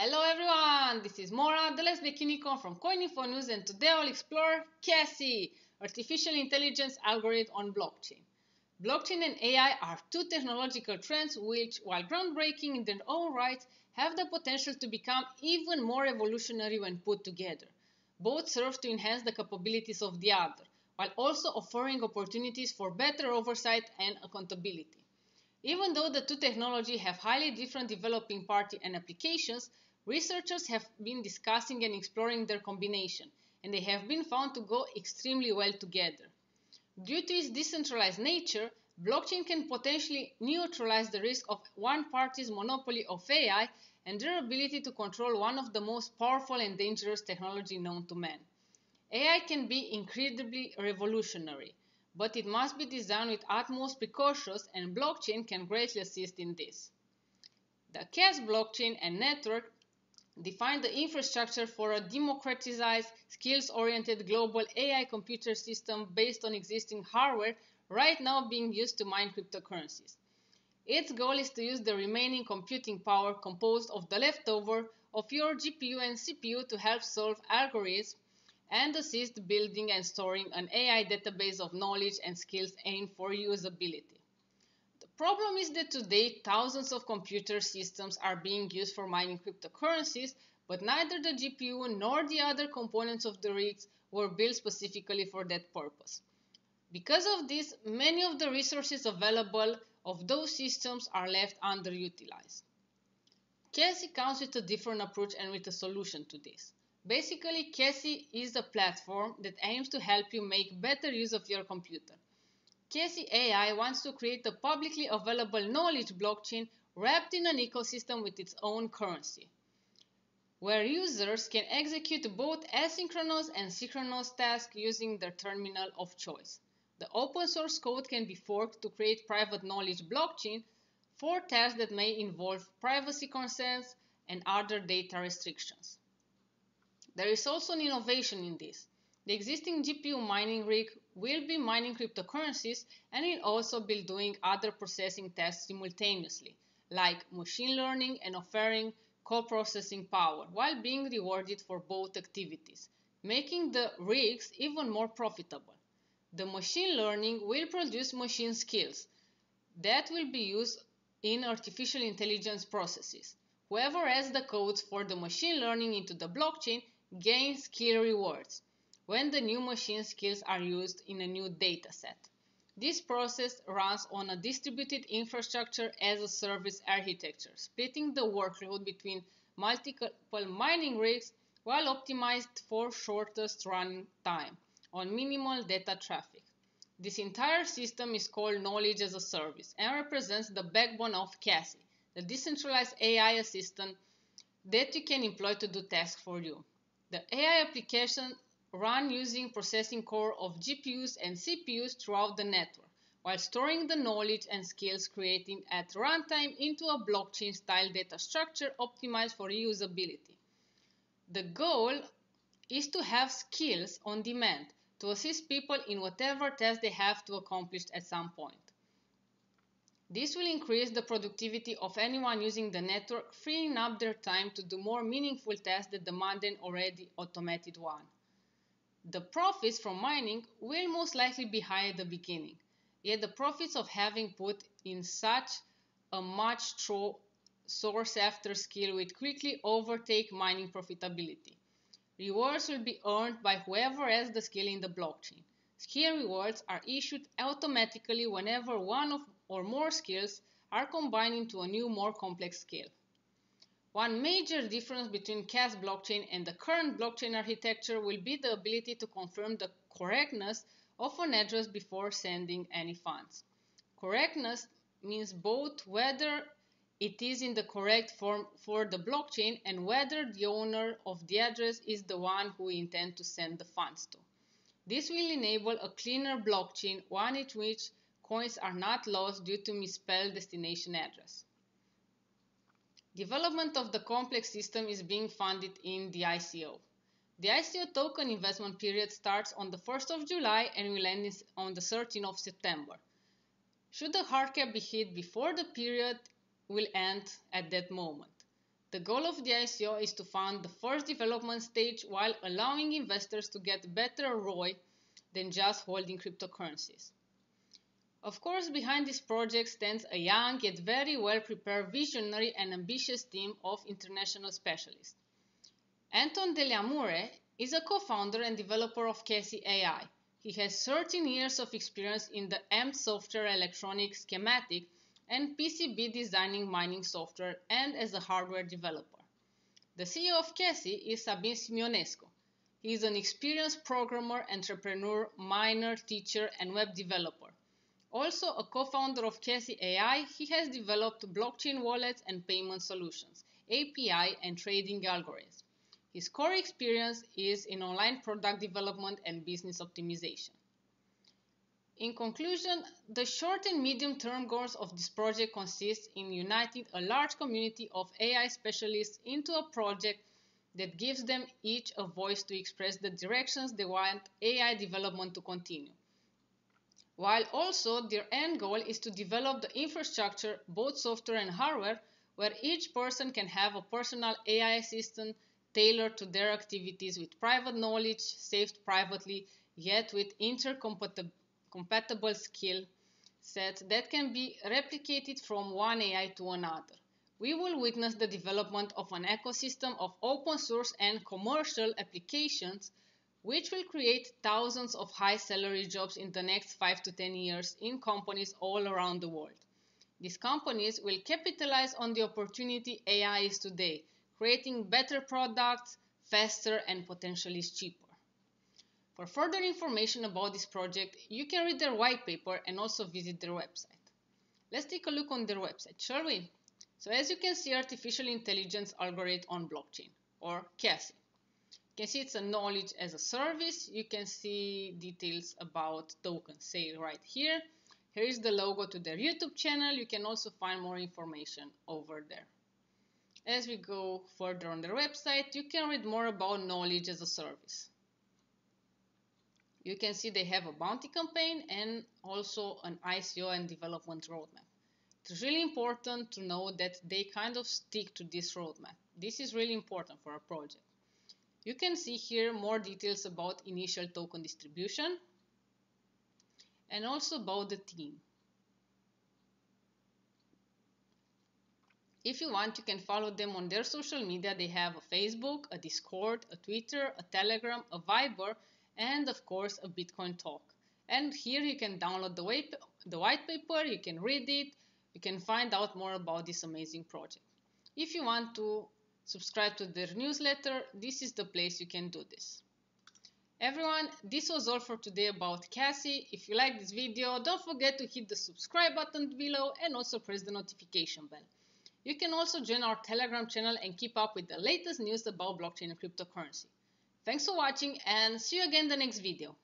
Hello everyone, this is Maura, the lesbian unicorn from Coininfo News and today I'll explore Kaasy, Artificial Intelligence Algorithm on Blockchain. Blockchain and AI are two technological trends which, while groundbreaking in their own right, have the potential to become even more revolutionary when put together. Both serve to enhance the capabilities of the other, while also offering opportunities for better oversight and accountability. Even though the two technologies have highly different developing party and applications, researchers have been discussing and exploring their combination, and they have been found to go extremely well together. Due to its decentralized nature, blockchain can potentially neutralize the risk of one party's monopoly of AI and their ability to control one of the most powerful and dangerous technology known to man. AI can be incredibly revolutionary, but it must be designed with utmost precautions and blockchain can greatly assist in this. The KaaS blockchain and network define the infrastructure for a democratized, skills-oriented global AI computer system based on existing hardware right now being used to mine cryptocurrencies. Its goal is to use the remaining computing power composed of the leftover of your GPU and CPU to help solve algorithms and assist building and storing an AI database of knowledge and skills aimed for usability. The problem is that today thousands of computer systems are being used for mining cryptocurrencies, but neither the GPU nor the other components of the rigs were built specifically for that purpose. Because of this, many of the resources available of those systems are left underutilized. Kaasy comes with a different approach and with a solution to this. Basically, Kaasy is a platform that aims to help you make better use of your computer. Kaasy AI wants to create a publicly available knowledge blockchain wrapped in an ecosystem with its own currency, where users can execute both asynchronous and synchronous tasks using their terminal of choice. The open source code can be forked to create private knowledge blockchain for tasks that may involve privacy concerns and other data restrictions. There is also an innovation in this. The existing GPU mining rig will be mining cryptocurrencies and will also be doing other processing tasks simultaneously, like machine learning and offering co-processing power, while being rewarded for both activities, making the rigs even more profitable. The machine learning will produce machine skills that will be used in artificial intelligence processes. Whoever adds the codes for the machine learning into the blockchain gains skill rewards when the new machine skills are used in a new dataset. This process runs on a distributed infrastructure as a service architecture, splitting the workload between multiple mining rigs while optimized for shortest running time on minimal data traffic. This entire system is called Knowledge as a Service and represents the backbone of Kaasy, the decentralized AI assistant that you can employ to do tasks for you. The AI application run using processing core of GPUs and CPUs throughout the network, while storing the knowledge and skills created at runtime into a blockchain-style data structure optimized for reusability. The goal is to have skills on demand to assist people in whatever task they have to accomplish at some point. This will increase the productivity of anyone using the network, freeing up their time to do more meaningful tasks that demand an already automated one. The profits from mining will most likely be high at the beginning, yet the profits of having put in such a much true source after skill will quickly overtake mining profitability. Rewards will be earned by whoever has the skill in the blockchain. Skill rewards are issued automatically whenever one of or more skills are combined into a new, more complex skill. One major difference between KaaS blockchain and the current blockchain architecture will be the ability to confirm the correctness of an address before sending any funds. Correctness means both whether it is in the correct form for the blockchain and whether the owner of the address is the one who we intend to send the funds to. This will enable a cleaner blockchain, one in which coins are not lost due to misspelled destination address. Development of the complex system is being funded in the ICO. The ICO token investment period starts on the 1st of July and will end on the 13th of September. Should the hard cap be hit before the period will end at that moment. The goal of the ICO is to fund the first development stage while allowing investors to get better ROI than just holding cryptocurrencies. Of course, behind this project stands a young yet very well prepared visionary and ambitious team of international specialists. Anton Deleamure is a co-founder and developer of Kaasy AI. He has 13 years of experience in the M software electronic schematic and PCB designing mining software and as a hardware developer. The CEO of Kaasy is Sabin Simionescu. He is an experienced programmer, entrepreneur, miner, teacher, and web developer. Also a co-founder of Kaasy AI, he has developed blockchain wallets and payment solutions, API and trading algorithms. His core experience is in online product development and business optimization. In conclusion, the short and medium term goals of this project consist in uniting a large community of AI specialists into a project that gives them each a voice to express the directions they want AI development to continue. While also their end goal is to develop the infrastructure, both software and hardware, where each person can have a personal AI assistant tailored to their activities with private knowledge, saved privately, yet with intercompatible skill set that can be replicated from one AI to another. We will witness the development of an ecosystem of open source and commercial applications which will create thousands of high salary jobs in the next 5 to 10 years in companies all around the world. These companies will capitalize on the opportunity AI is today, creating better products, faster and potentially cheaper. For further information about this project, you can read their white paper and also visit their website. Let's take a look on their website, shall we? So as you can see, artificial intelligence algorithm on blockchain or Kaasy. You can see it's a knowledge as a service. You can see details about token sale right here. Here is the logo to their YouTube channel. You can also find more information over there. As we go further on their website, you can read more about knowledge as a service. You can see they have a bounty campaign and also an ICO and development roadmap it's really important to know that they kind of stick to this roadmap. This is really important for a project. You can see here more details about initial token distribution and also about the team. If you want, you can follow them on their social media. They have a Facebook, a Discord, a Twitter, a Telegram, a Viber, and of course a Bitcoin talk. And here you can download the white, the white paper, you can read it, you can find out more about this amazing project. If you want to subscribe to their newsletter, this is the place you can do this. Everyone, this was all for today about Kaasy. If you like this video, don't forget to hit the subscribe button below and also press the notification bell. You can also join our Telegram channel and keep up with the latest news about blockchain and cryptocurrency. Thanks for watching and see you again in the next video.